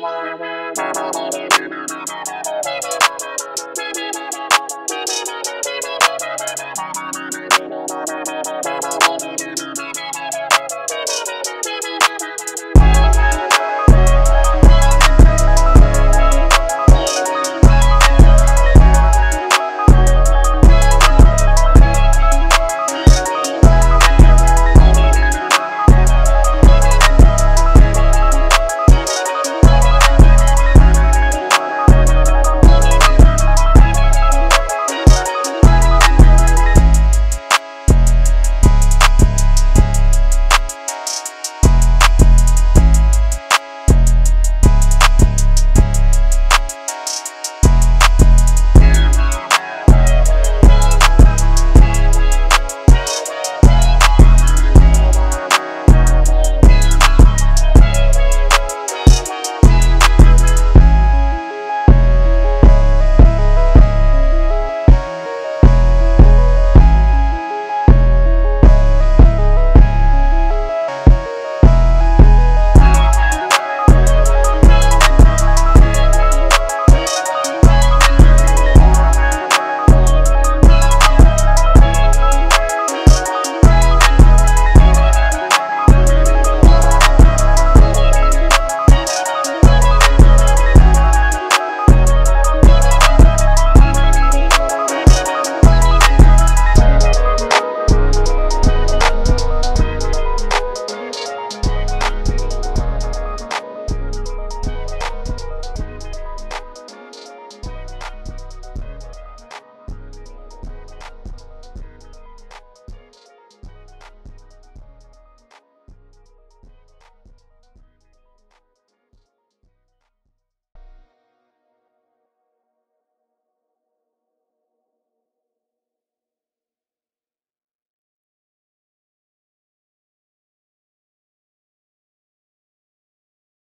Bye.